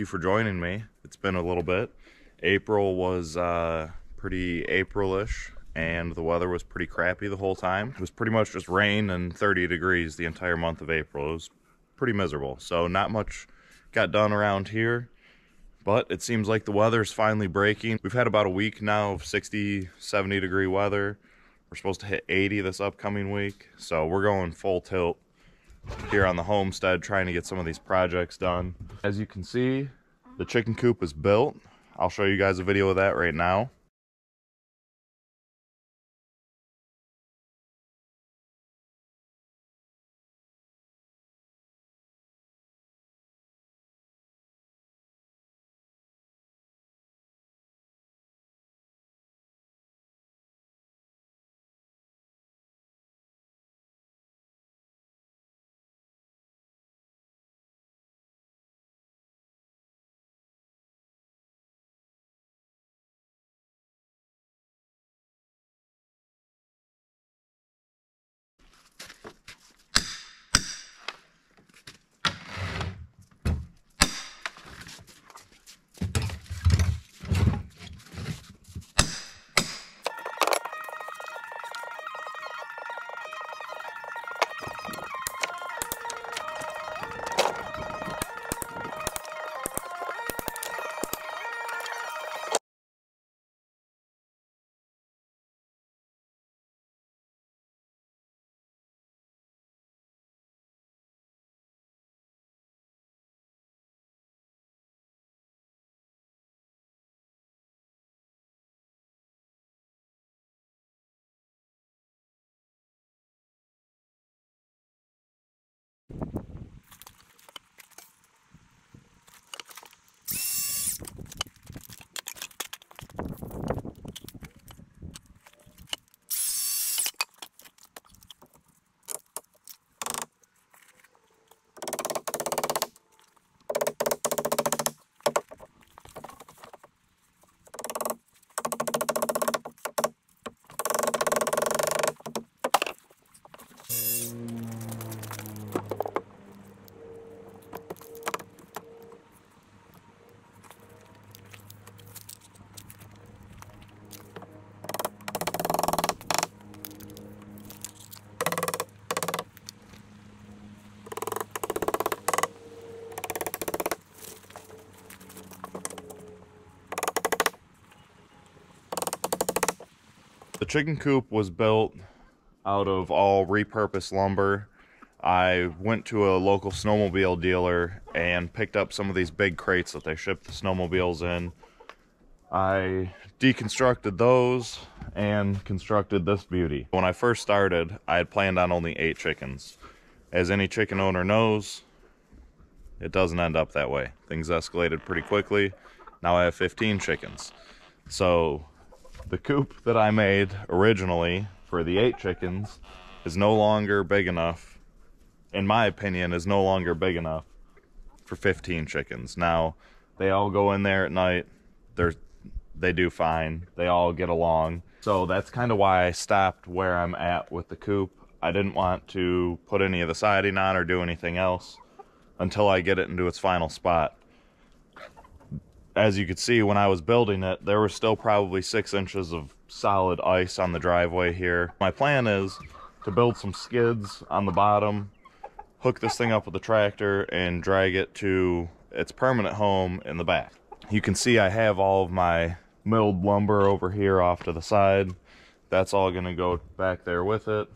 you for joining me. It's been a little bit. April was uh, pretty Aprilish, and the weather was pretty crappy the whole time. It was pretty much just rain and 30 degrees the entire month of April. It was pretty miserable. So not much got done around here, but it seems like the weather's finally breaking. We've had about a week now of 60, 70 degree weather. We're supposed to hit 80 this upcoming week, so we're going full tilt here on the homestead trying to get some of these projects done. As you can see, the chicken coop is built. I'll show you guys a video of that right now. Chicken coop was built out of all repurposed lumber. I went to a local snowmobile dealer and picked up some of these big crates that they ship the snowmobiles in. I deconstructed those and constructed this beauty. When I first started, I had planned on only eight chickens. As any chicken owner knows, it doesn't end up that way. Things escalated pretty quickly. Now I have 15 chickens. So the coop that I made originally for the eight chickens is no longer big enough, in my opinion, is no longer big enough for 15 chickens. Now, they all go in there at night. They're, they do fine. They all get along. So that's kind of why I stopped where I'm at with the coop. I didn't want to put any of the siding on or do anything else until I get it into its final spot as you could see when I was building it, there was still probably six inches of solid ice on the driveway here. My plan is to build some skids on the bottom, hook this thing up with the tractor, and drag it to its permanent home in the back. You can see I have all of my milled lumber over here off to the side. That's all going to go back there with it.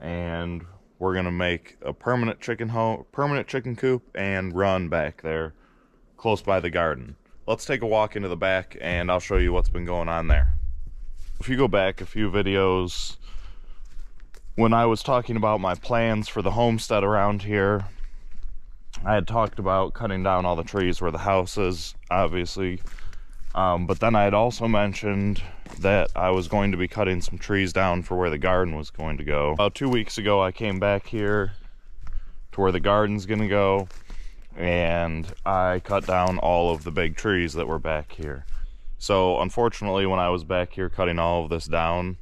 And we're going to make a permanent chicken home, permanent chicken coop and run back there close by the garden. Let's take a walk into the back and I'll show you what's been going on there. If you go back a few videos, when I was talking about my plans for the homestead around here, I had talked about cutting down all the trees where the house is, obviously. Um, but then I had also mentioned that I was going to be cutting some trees down for where the garden was going to go. About two weeks ago, I came back here to where the garden's gonna go and I cut down all of the big trees that were back here. So unfortunately, when I was back here cutting all of this down,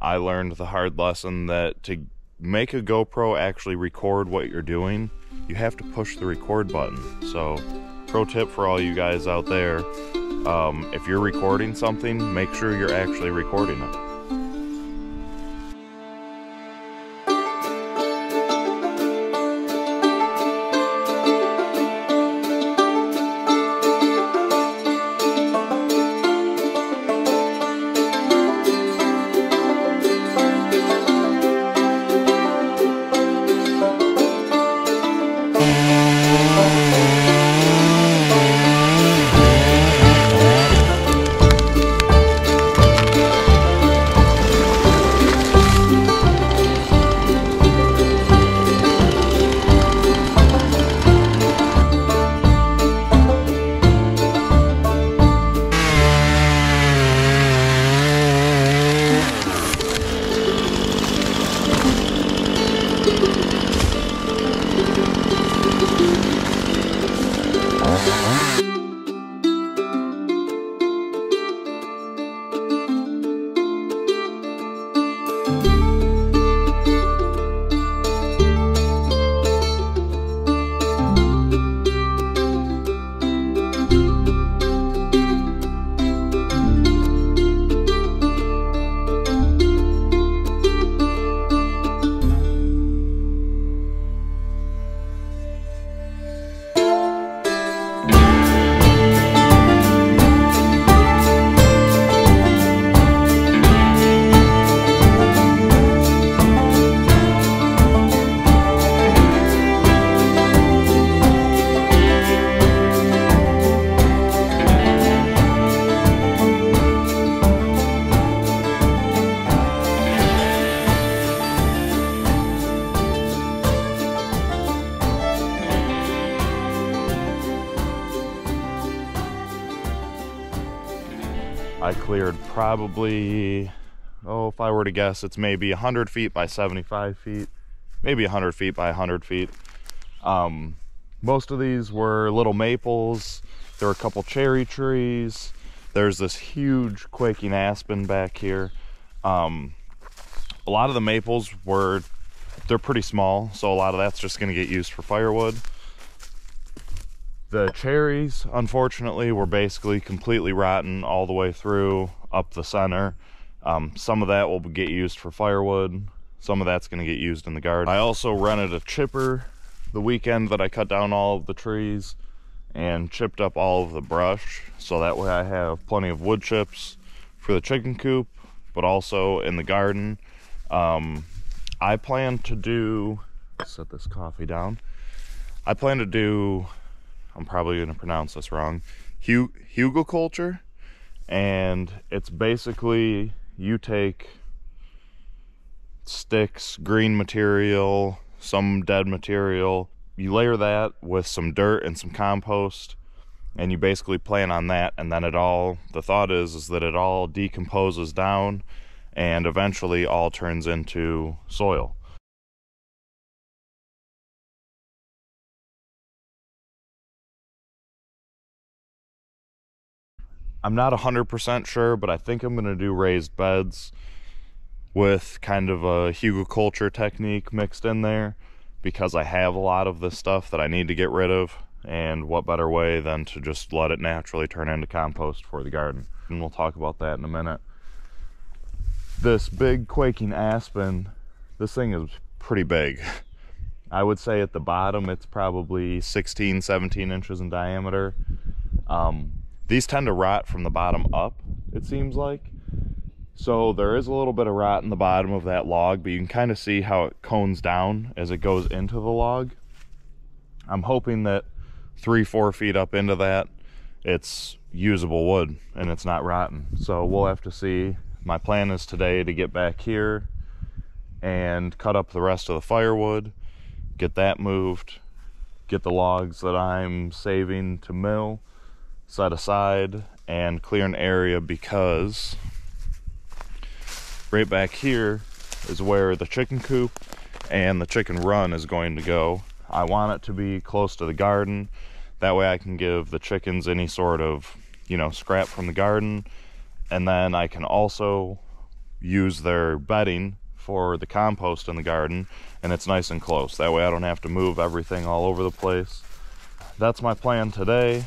I learned the hard lesson that to make a GoPro actually record what you're doing, you have to push the record button. So, pro tip for all you guys out there um, if you're recording something, make sure you're actually recording it. Probably, oh, if I were to guess, it's maybe 100 feet by 75 feet, maybe 100 feet by 100 feet. Um, most of these were little maples. There were a couple cherry trees. There's this huge quaking aspen back here. Um, a lot of the maples were, they're pretty small, so a lot of that's just going to get used for firewood. The cherries, unfortunately, were basically completely rotten all the way through up the center. Um, some of that will get used for firewood. Some of that's going to get used in the garden. I also rented a chipper the weekend that I cut down all of the trees and chipped up all of the brush. So that way I have plenty of wood chips for the chicken coop, but also in the garden. Um, I plan to do, set this coffee down. I plan to do I'm probably going to pronounce this wrong, hugelkultur. And it's basically you take sticks, green material, some dead material, you layer that with some dirt and some compost, and you basically plan on that. And then it all, the thought is, is that it all decomposes down and eventually all turns into soil. I'm not 100% sure, but I think I'm going to do raised beds with kind of a hugelkultur technique mixed in there because I have a lot of this stuff that I need to get rid of. And what better way than to just let it naturally turn into compost for the garden? And we'll talk about that in a minute. This big quaking aspen, this thing is pretty big. I would say at the bottom it's probably 16, 17 inches in diameter. Um, these tend to rot from the bottom up, it seems like. So there is a little bit of rot in the bottom of that log, but you can kind of see how it cones down as it goes into the log. I'm hoping that three, four feet up into that, it's usable wood and it's not rotten. So we'll have to see. My plan is today to get back here and cut up the rest of the firewood, get that moved, get the logs that I'm saving to mill, set aside and clear an area because right back here is where the chicken coop and the chicken run is going to go. I want it to be close to the garden. That way I can give the chickens any sort of, you know, scrap from the garden. And then I can also use their bedding for the compost in the garden and it's nice and close. That way I don't have to move everything all over the place. That's my plan today.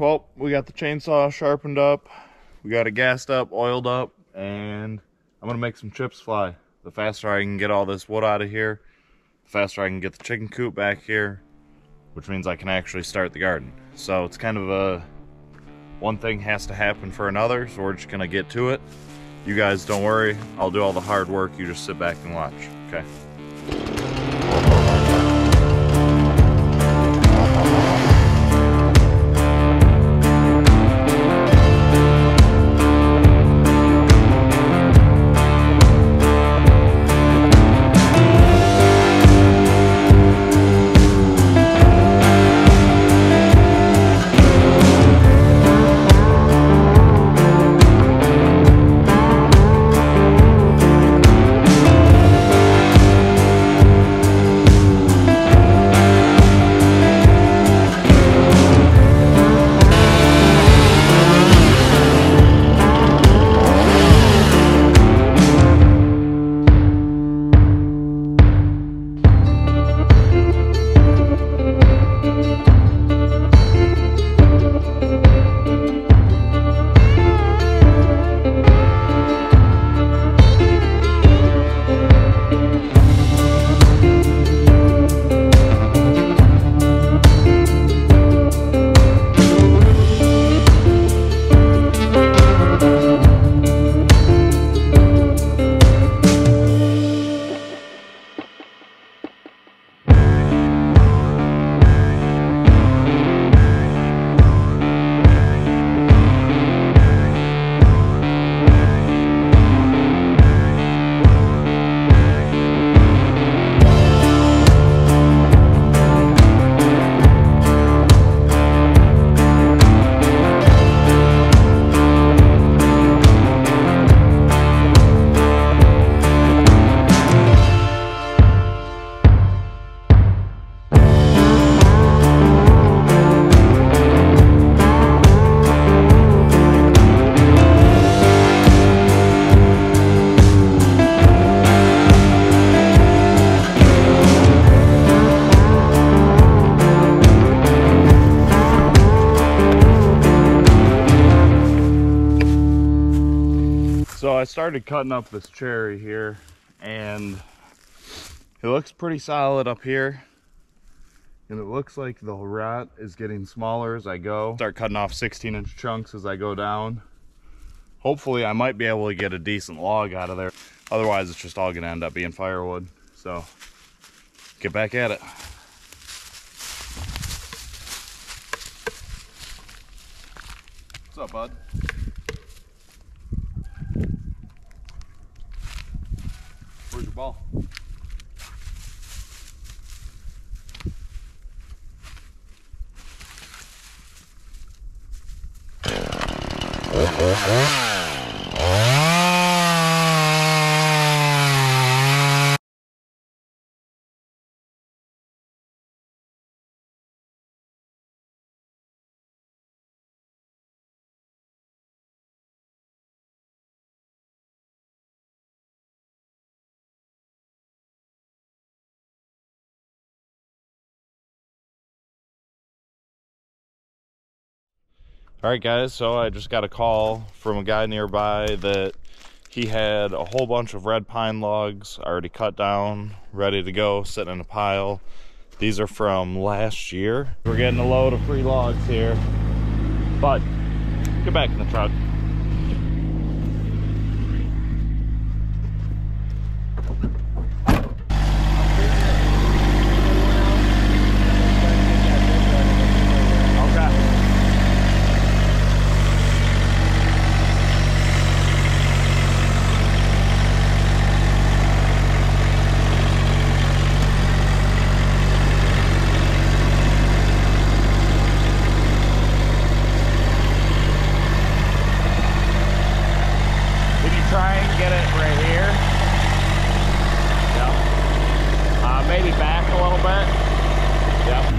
Well, we got the chainsaw sharpened up, we got it gassed up, oiled up, and I'm gonna make some chips fly. The faster I can get all this wood out of here, the faster I can get the chicken coop back here, which means I can actually start the garden. So it's kind of a one thing has to happen for another, so we're just gonna get to it. You guys don't worry, I'll do all the hard work, you just sit back and watch, okay? Started cutting up this cherry here and it looks pretty solid up here. And it looks like the rot is getting smaller as I go. Start cutting off 16 inch chunks as I go down. Hopefully I might be able to get a decent log out of there. Otherwise it's just all gonna end up being firewood. So get back at it. What's up, bud? Ball? All right, guys, so I just got a call from a guy nearby that he had a whole bunch of red pine logs already cut down, ready to go, sitting in a pile. These are from last year. We're getting a load of free logs here. But get back in the truck. Okay. Can you try and get it right here? Yep. Uh, maybe back a little bit. Yep.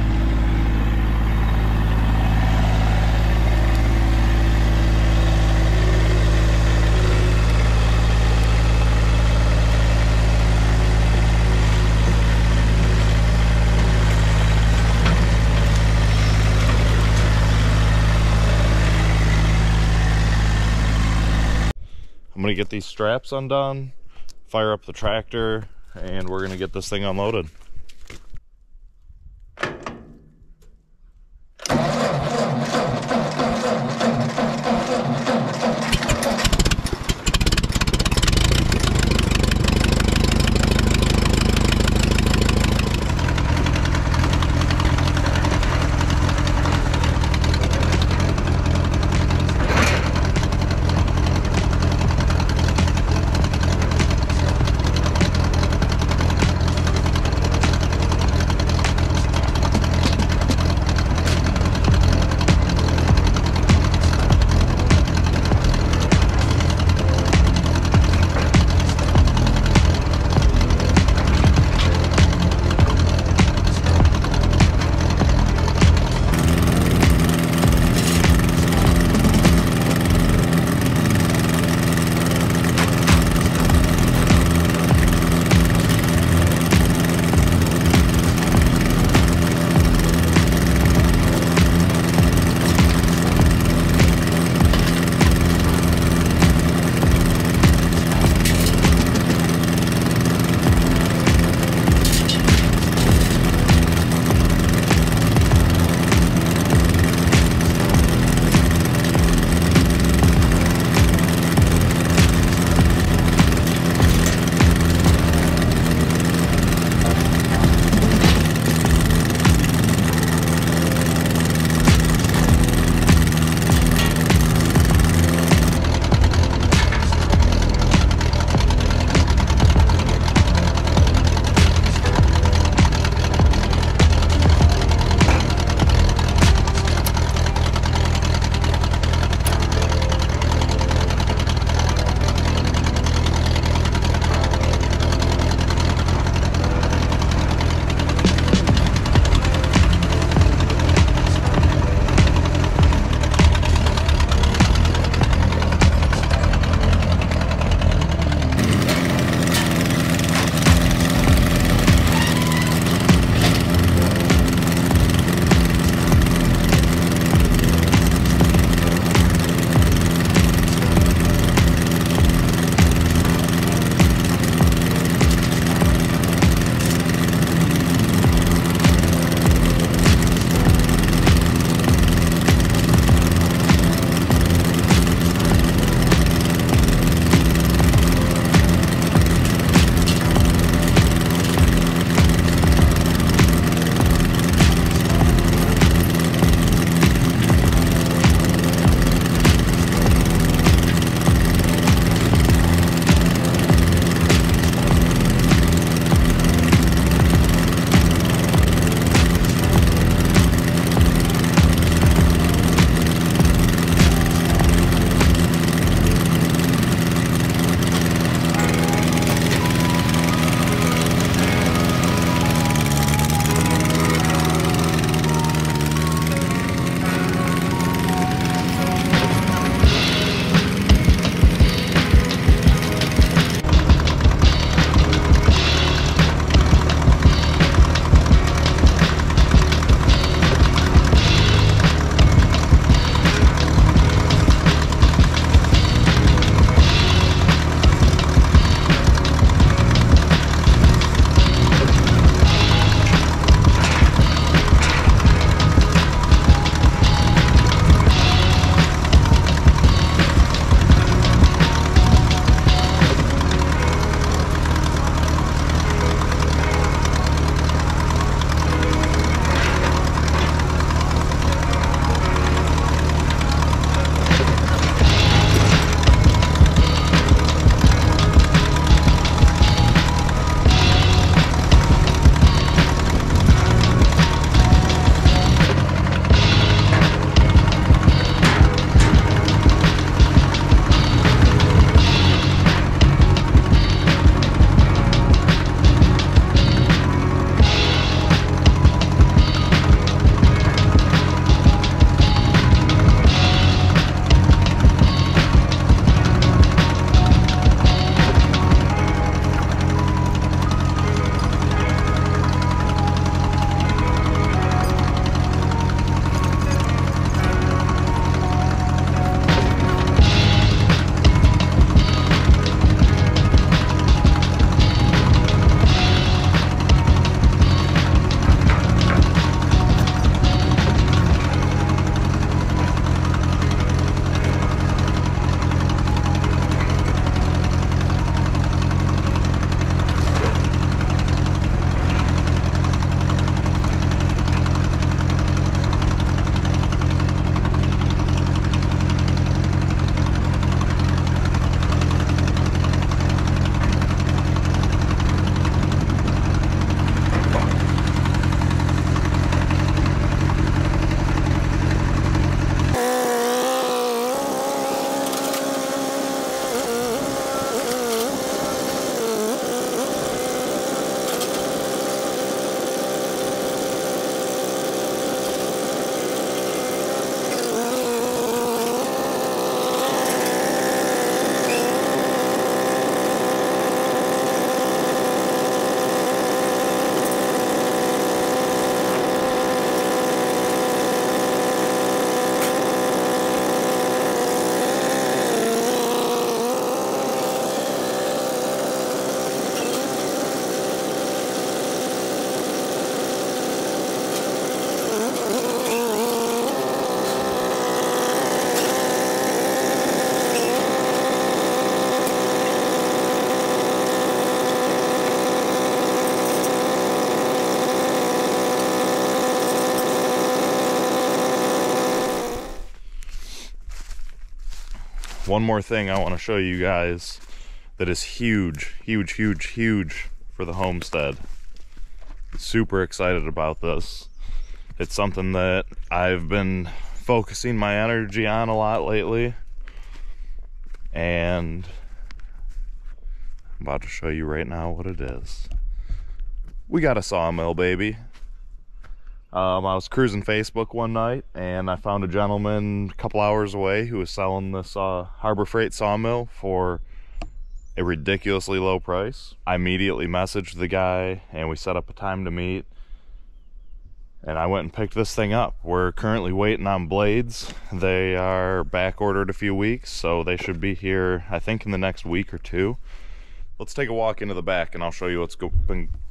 I'm gonna get these straps undone, fire up the tractor, and we're gonna get this thing unloaded. One more thing I want to show you guys that is huge, huge, huge, huge for the homestead. Super excited about this. It's something that I've been focusing my energy on a lot lately. And I'm about to show you right now what it is. We got a sawmill, baby. Um, I was cruising Facebook one night and I found a gentleman a couple hours away who was selling this uh, Harbor Freight sawmill for a ridiculously low price. I immediately messaged the guy and we set up a time to meet. And I went and picked this thing up. We're currently waiting on blades. They are back ordered a few weeks, so they should be here, I think, in the next week or two. Let's take a walk into the back and I'll show you what's going it